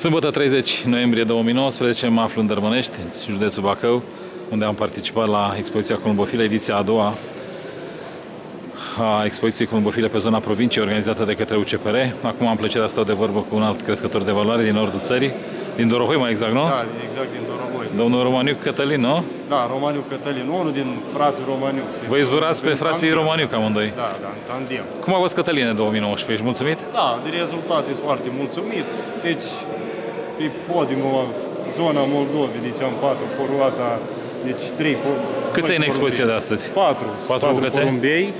Sâmbătă 30 noiembrie 2019 mă aflu în Dărmănești, județul Bacău, unde am participat la expoziția Columbofile, ediția a doua a expoziției Columbofile pe zona provinciei, organizată de către UCPR. Acum am plăcerea să stau de vorbă cu un alt crescător de valoare din nordul țării, din Dorohoi mai exact, nu? Da, exact din Dorohoi. Domnul Romaniu Cătălin, nu? Da, Romaniu Cătălin, unul din frații Romaniu. Vă zburați pe În frații tandem. Romaniu ca amândoi. Da, da, în tandem. Cum a fost Cătălin în 2019? Ești mulțumit? Da, de rezultate sunt foarte mulțumit. Deci, pe podiumul zona Moldovei, deci am patru poroasa, deci trei por- Câți doi ai în expoziția de porumbei. astăzi? Patru. Patru bucăței? porumbei.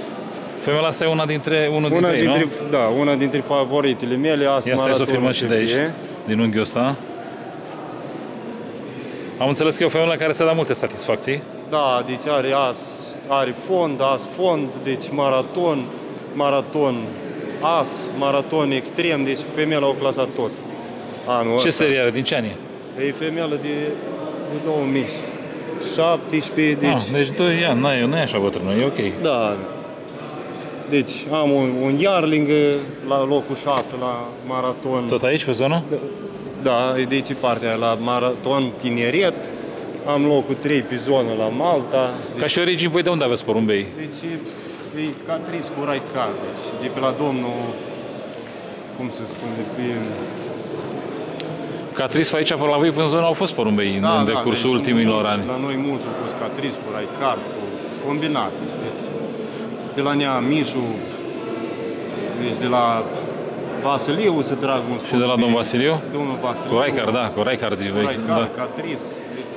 Femeia asta e una dintre, unul Una dintre ei, dintre, nu? da, una dintre favoritele mele, Ia As stai să o Maratonul filmăm și de aici, TV. din unghiul ăsta. Am înțeles că e o femeie care ți-a dat multe satisfacții. Da, deci are as, are fond, as fond, deci maraton, maraton as, maraton extrem, deci femeia o clasat tot. Anul Ce ăsta. serie are? Din ce an e? E femeia de, de 2017, deci, Ah, deci 2 ani, nu e, nu e așa bătrână, e ok. da. Deci am un, un Yarling la locul 6 la maraton. Tot aici, pe zonă? Da, e de aici partea, la maraton tineret. Am locul 3 pe zonă la Malta. Ca și origini, voi de unde aveți porumbei? Deci e Catris cu Raicar, deci de pe la domnul, cum se spune, de pe... Catris pe aici, pe la voi, până în zonă, au fost porumbei în, în decursul deci ultimilor mulți, ani. La noi mulți au fost Catris cu Raicar, cu combinații, știți. De la Nea Mișu, deci de la Vasiliu se trag un Și de la domn Vasiliu? Domnul Vasiliu. Cu Raikar, da, cu Raikar. Cu Raicar, Da. Catris, deci...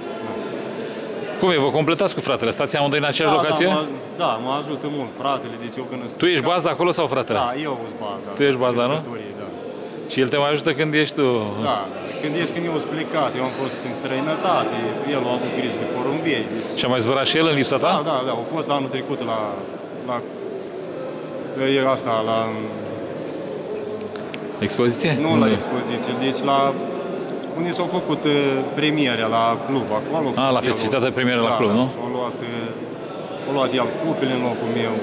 Cum e, vă completați cu fratele? Stați amândoi în aceeași locație? Da, mă, da, mă ajută mult fratele, deci eu când îți- Tu ești baza acolo sau fratele? Da, eu sunt baza. Tu ești baza, nu? pescătoriei, Da. Și el te mai ajută când ești tu. Da, când ești când eu sunt plecat, eu am fost în străinătate, el a avut grijă de porumbei. Deci, Și a mai zburat și el în lipsa da, ta? da, da, au fost anul trecut la, la e asta, la, Expoziție? nu Unde? la expoziție, deci la, unde s-au făcut uh, premierea la club, acolo. a Ah, fost la el, festivitatea de premieră la da, club, nu? Și-a luat, uh, a luat el cupele în locul meu.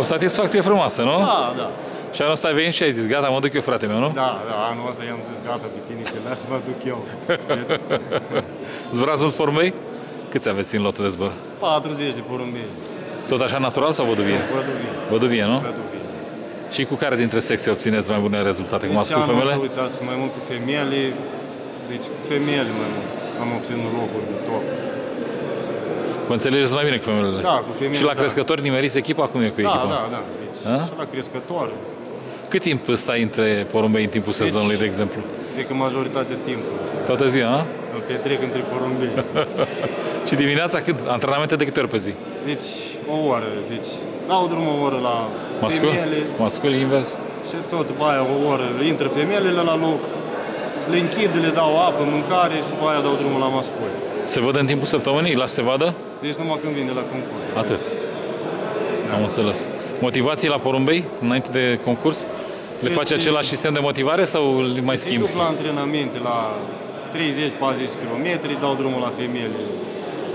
O satisfacție frumoasă, nu? Da, da. Și anul ăsta ai venit și ai zis, gata, mă duc eu, frate meu, nu? Da, da, anul ăsta i-am zis, gata, pe tine, că lasă mă duc eu. Știți? Zburați mulți porumbei? Câți aveți în lotul de zbor? 40 de porumbei. Tot așa natural sau văduvie? Văduvii. Văduvie, nu? Văduvii. Și cu care dintre sexe obțineți mai bune rezultate? Cum ați Deci cu anul femeile? ăsta, uitați, mai mult cu femeile, deci cu femeile mai mult. Am obținut locuri de top. Vă înțelegeți mai bine cu femeile? Da, cu femeile, Și la da. crescători nimeriți echipa? Cum e cu Da, echipa? da, da. Deci, A? și la crescător. Cât timp stai între porumbei în timpul sezonului, de exemplu? Cred că majoritatea timpului. ăsta. Toată ziua, a? Îl petrec între porumbei. Și dimineața cât? Antrenamente de câte ori pe zi? Deci, o oră. Deci, dau drumul o oră la Mascul? femeile Mascul, invers? și tot după aia o oră intră femeile la loc, le închid, le dau apă, mâncare și după aia dau drumul la masculi. Se văd în timpul săptămânii? Lași să vadă? Deci numai când vin de la concurs. Atât. Am înțeles. Motivații la porumbei, înainte de concurs? Le Deci- faci același sistem de motivare sau le mai Îi schimbi? duc la antrenamente la 30-40 km, dau drumul la femeile.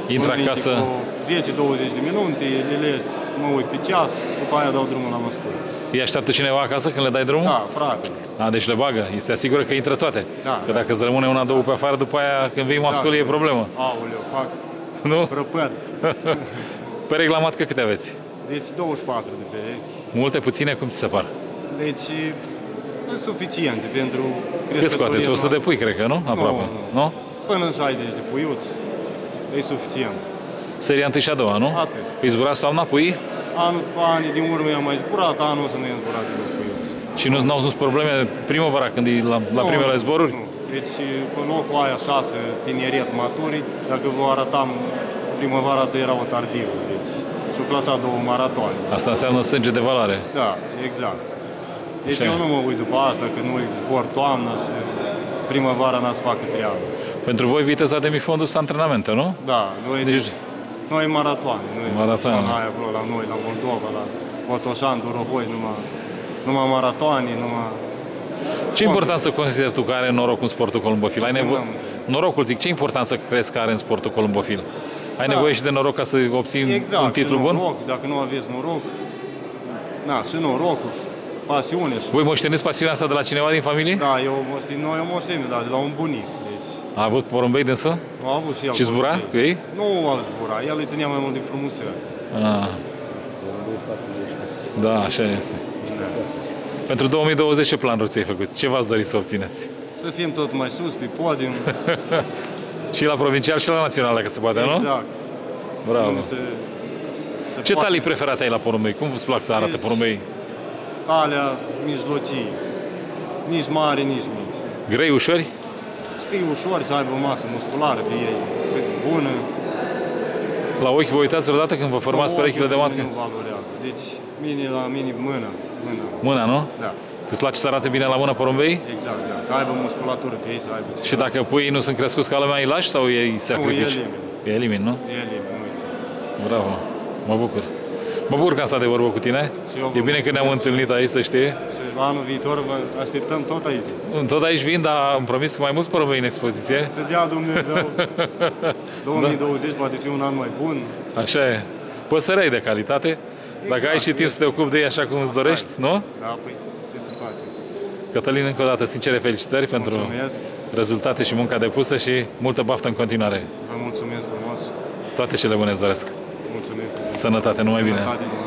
Intră Convinte acasă, cu 10-20 de minute, le les, mă uit pe ceas, după aia dau drumul la masculi. îi așteaptă cineva acasă când le dai drumul? Da, frate. A, deci le bagă, îi se asigură că intră toate. Da. Că dacă îți rămâne una, două pe afară, după aia când vii mascul e problemă. Aoleu, fac Nu? prăpăd. Pe reglamat că câte aveți? Deci 24 de perechi. Multe, puține, cum ți se par? Deci e suficiente pentru Cât scoateți? 100 de pui, cred că, nu? Aproape. nu. Nu? Până în 60 de puiuți. E suficient. Seria 1 și a doua, nu? Atât. Îi zburați toamna pui Anul, anii din urmă i-am mai zburat, anul ăsta nu i-am zburat de puiuți. și nu au sus probleme primăvara când e la, la Nu, primele nu, zboruri? Nu. Deci pe locul aia șase tineret maturi, dacă vă arătam primăvara asta erau tardivă, deci și-o clasat două maratoane. Asta înseamnă sânge de valoare. Da, exact. Deci Așa. eu nu mă uit după asta, că nu zbor toamna și primăvara n-a să facă treabă. Pentru voi viteza de mifondul sunt antrenamente, nu? Da, noi, Deci- deci, noi maratoane. Noi, Maratoane. La aia acolo, la noi, la Moldova, la Botoșan, Dorohoi, numai, numai maratoane, numai... Ce importanță consideri tu că are noroc în sportul columbofil? Ai nevoie... N-am înțeles. Norocul, zic, ce importanță crezi că are în sportul columbofil? Ai Da. nevoie și de noroc ca să obții Exact, un titlu și bun? noroc, dacă nu aveți noroc, na, și norocul, și pasiune. și- Voi moșteniți pasiunea asta de la cineva din familie? Da, eu moștenim, noi o moștenim, dar de la un bunic. Deci, A avut porumbei dânsul? am avut și el. Și zbura porumbei. cu ei? Nu am zbura, el îi ținea mai mult de frumusețe. Ah. Da, așa este. Da. Pentru 2020 ce planuri ți-ai făcut? Ce v-ați dori să obțineți? Să fim tot mai sus, pe podium. Și la provincial și la național, dacă se poate, nu? exact. Bravo. Unde se, se Ce poate- talii preferate ai la porumbei? Cum îți plac să arate Is- porumbei? Talea mijlocii. Nici mari, nici mici. Grei, ușori? Să fie ușor, să aibă o masă musculară pe ei, cât bună. La ochi vă uitați vreodată când vă formați perechile de matcă? Nu valorează. Deci, mini la mini mână. Mână. Mâna, nu? Da, Îți place să arate bine la mână porumbei? exact, da. Să aibă musculatură pe ei, să aibă ce. Și dacă puii nu sunt crescuți ca lumea, îi lași sau ei sacrifici? elimin. Îi elimin, nu? E liber, nu uiți. Bravo, mă bucur. Mă bucur că am stat de vorbă cu tine. Și eu vă E bine că ne-am mulțumesc. întâlnit aici, să știi. Și anul viitor vă așteptăm tot aici. Tot aici vin, dar îmi promis că mai mulți porumbei în expoziție. Să dea Dumnezeu. 2020 poate fi un an mai bun. Așa e. Păsărei de calitate. Dacă Exact, ai și timp să te ocupi de ei așa cum îți dorești, nu? Da, păi, ce să facem? Cătălin, încă o dată, sincere felicitări pentru Mulțumesc, rezultate și munca depusă și multă baftă în continuare. vă mulțumesc frumos. Toate cele bune îți doresc. Mulțumim. Sănătate, numai bine. Sănătate, numai